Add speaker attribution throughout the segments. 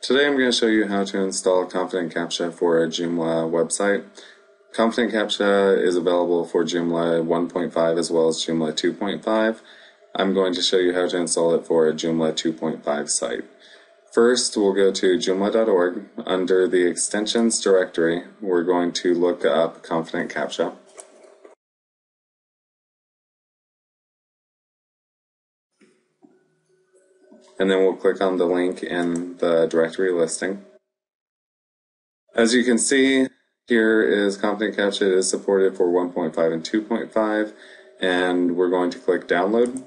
Speaker 1: Today I'm going to show you how to install Confident CAPTCHA for a Joomla website. Confident CAPTCHA is available for Joomla 1.5 as well as Joomla 2.5. I'm going to show you how to install it for a Joomla 2.5 site. First, we'll go to joomla.org. Under the extensions directory, we're going to look up Confident CAPTCHA. And then we'll click on the link in the directory listing. As you can see, here is Confident CAPTCHA. It is supported for 1.5 and 2.5, and we're going to click download.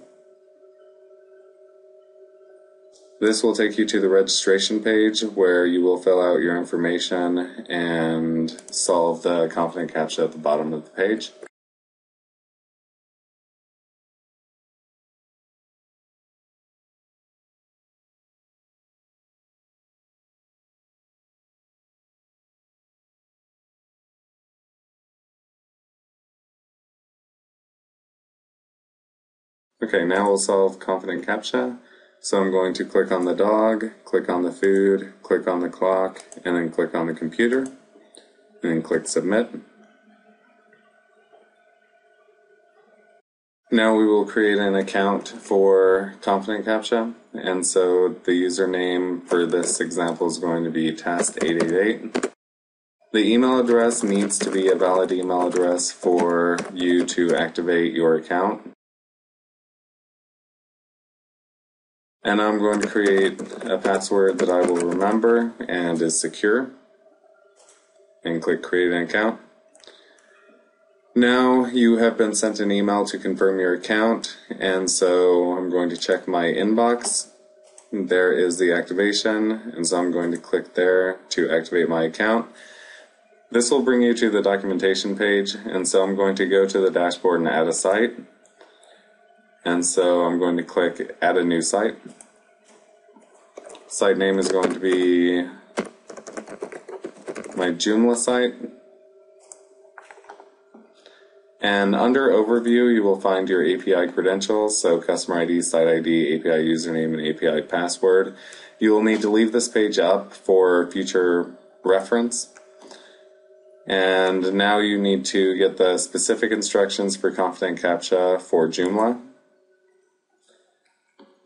Speaker 1: This will take you to the registration page where you will fill out your information and solve the Confident CAPTCHA at the bottom of the page. Okay, now we'll solve confident CAPTCHA. So I'm going to click on the dog, click on the food, click on the clock, and then click on the computer, and then click submit. Now we will create an account for Confident CAPTCHA, and so the username for this example is going to be task888. The email address needs to be a valid email address for you to activate your account. And I'm going to create a password that I will remember and is secure. And click create an account. Now you have been sent an email to confirm your account, and so I'm going to check my inbox. There is the activation, and so I'm going to click there to activate my account. This will bring you to the documentation page, and so I'm going to go to the dashboard and add a site. And so I'm going to click add a new site. Site name is going to be my Joomla site. And under overview, you will find your API credentials, so customer ID, site ID, API username, and API password. You will need to leave this page up for future reference. And now you need to get the specific instructions for Confident CAPTCHA for Joomla.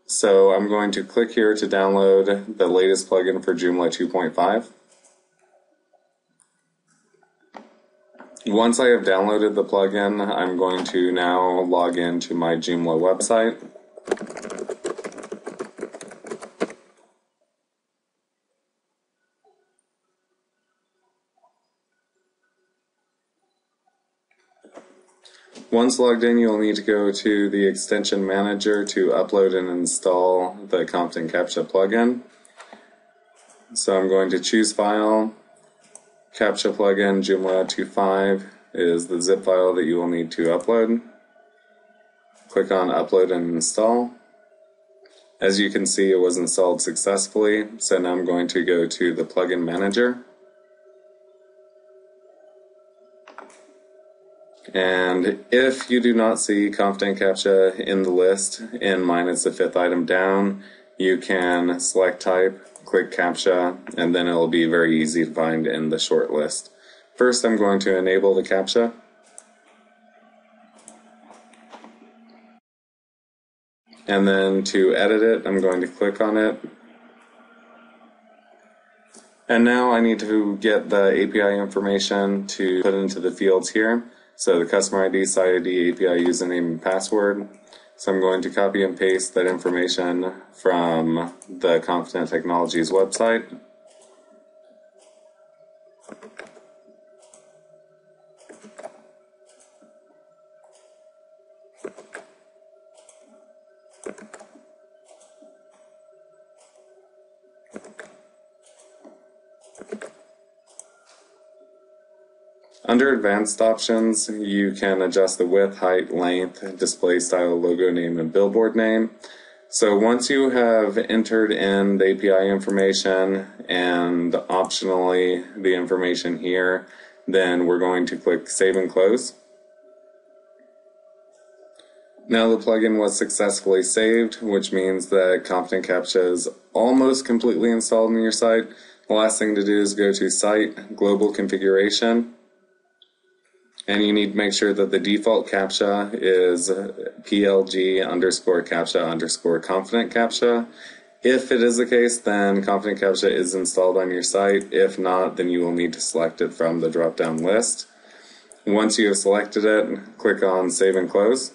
Speaker 1: So I'm going to click here to download the latest plugin for Joomla 2.5. Once I have downloaded the plugin, I'm going to now log into my Joomla website. Once logged in, you'll need to go to the extension manager to upload and install the Confident CAPTCHA plugin. So I'm going to choose file, CAPTCHA plugin Joomla 2.5 is the zip file that you will need to upload. Click on upload and install. As you can see, it was installed successfully, so now I'm going to go to the plugin manager. And if you do not see Confident CAPTCHA in the list, in mine it's the fifth item down, you can select type, click CAPTCHA, and then it'll be very easy to find in the short list. First I'm going to enable the CAPTCHA. And then to edit it, I'm going to click on it. And now I need to get the API information to put into the fields here. So the customer ID, site ID, API username, and password. So I'm going to copy and paste that information from the Confident Technologies website. Under advanced options, you can adjust the width, height, length, display style, logo name, and billboard name. So once you have entered in the API information and optionally the information here, then we're going to click Save and Close. Now the plugin was successfully saved, which means that Confident CAPTCHA is almost completely installed on your site. The last thing to do is go to Site, Global Configuration, and you need to make sure that the default CAPTCHA is PLG underscore CAPTCHA underscore Confident CAPTCHA. If it is the case, then Confident CAPTCHA is installed on your site. If not, then you will need to select it from the drop down list. Once you have selected it, click on Save and Close.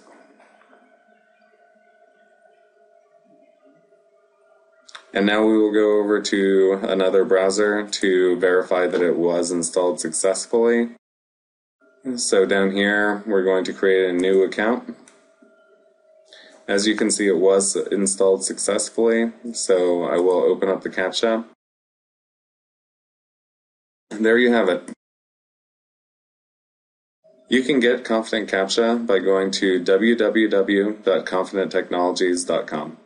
Speaker 1: And now we will go over to another browser to verify that it was installed successfully. So down here, we're going to create a new account. As you can see, it was installed successfully, so I will open up the CAPTCHA. There you have it. You can get Confident CAPTCHA by going to www.confidenttechnologies.com.